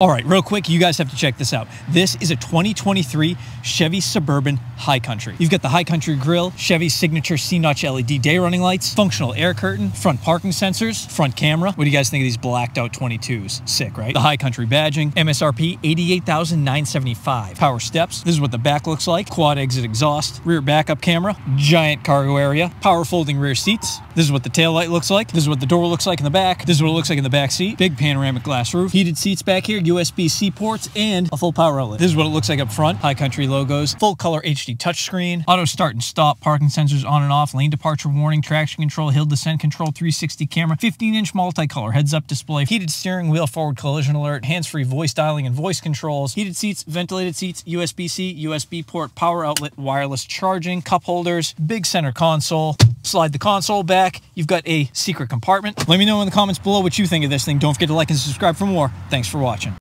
All right, real quick, you guys have to check this out. This is a 2023 Chevy Suburban High Country. You've got the High Country grille, Chevy's signature C-notch LED day running lights, functional air curtain, front parking sensors, front camera. What do you guys think of these blacked out 22s? Sick, right? The High Country badging, MSRP 88,975. Power steps. This is what the back looks like. Quad exit exhaust, rear backup camera, giant cargo area, power folding rear seats. This is what the tail light looks like. This is what the door looks like in the back. This is what it looks like in the back seat. Big panoramic glass roof, heated seats back here, USB-C ports, and a full power outlet. This is what it looks like up front. High Country logos, full color HD touchscreen, auto start and stop, parking sensors on and off, lane departure warning, traction control, hill descent control, 360 camera, 15-inch multicolor heads-up display, heated steering wheel, forward collision alert, hands-free voice dialing and voice controls, heated seats, ventilated seats, USB-C, USB port, power outlet, wireless charging, cup holders, big center console, slide the console back. You've got a secret compartment. Let me know in the comments below what you think of this thing. Don't forget to like and subscribe for more. Thanks for watching.